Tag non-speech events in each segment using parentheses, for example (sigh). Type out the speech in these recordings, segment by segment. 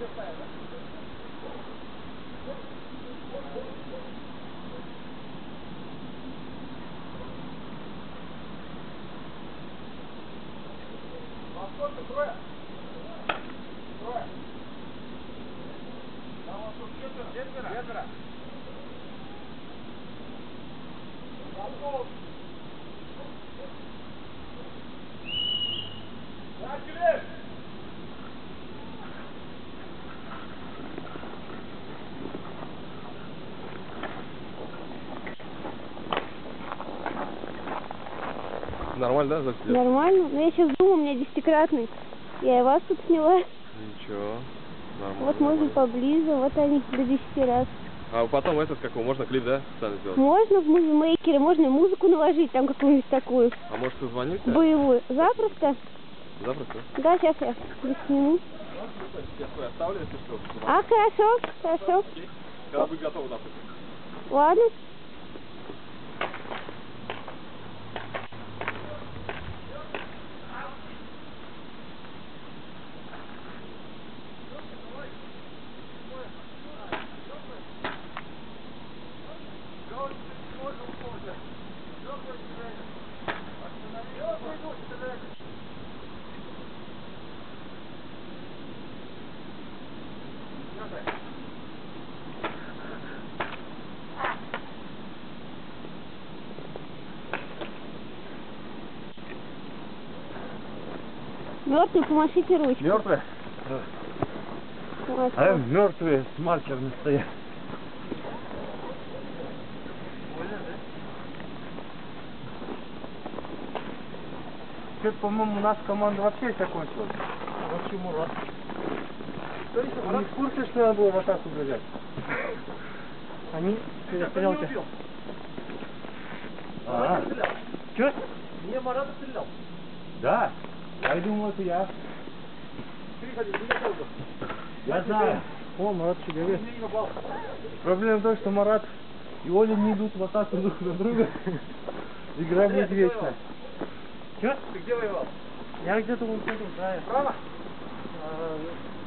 Открой, открой. Нормально, да, идет? Нормально? Но я сейчас думаю, у меня десятикратный. Я и вас тут сняла. Ничего. Нормально. Вот можно поближе, вот они до 10 раз. А потом этот, как его, можно клип, да, специально сделать? Можно в мувимейкере, можно и музыку наложить, там какую-нибудь такую А может созвонимся? боевую. Запросто? Запросто? Да, сейчас я сниму. Я свой оставлю, если что. А, хорошо, хорошо. Когда будет готово, допустим. Ладно. Мертвый, помашите ручку. Мертвые? Вот. А мертвые с маркерами стоят. Что-то, по-моему, у нас команда вообще закончилась. Вообще мурат. Они в курсе, что надо было в атаку бежать? Они перестрелки. А, что? Мне Марат стрелял. Да. Я думал, это я. Я знаю. О, Марат Чугавец. Проблема в том, что Марат и Оля не идут в атаку друг на друга. Игра будет вечная. Че? Ты где воевал? Я где-то вон тут, да. я- Право? А,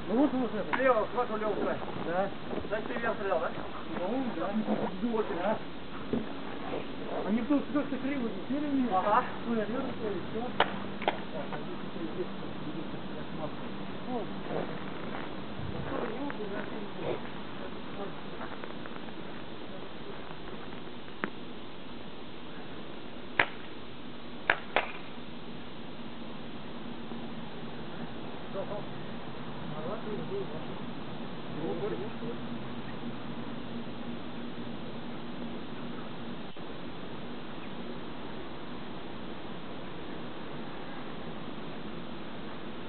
Ну вот, вот это. Слева, с вашего левого края. Да. Значит, ты меня стрелял, да? Ну, да, идут, да. Они вдруг просто криво не сели меня. Ага. Ну, я что и все.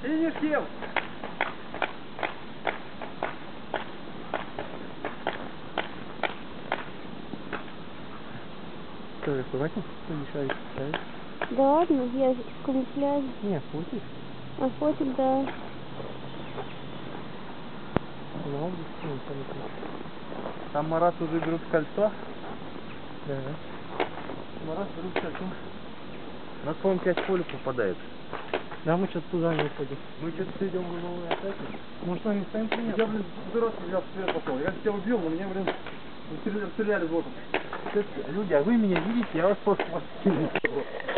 Ты не съел. Что, аккуратнее? Что мешает? Да ладно, я же в камуфляже. Не, А фотик, да. Ну. Там Марат уже берут кольцо. Да. Марат берут кольцо. У нас, по-моему, 5 поле попадает. Да, мы что-то туда не уходим. Мы что-то идем в новые атаки. Может, нам не станем принять? Я, блин, дурак, я в свет пошел. Я тебя убил, но меня, блин, стреляли, стреляли в боком. Люди, а вы меня видите, я вас просто (laughs)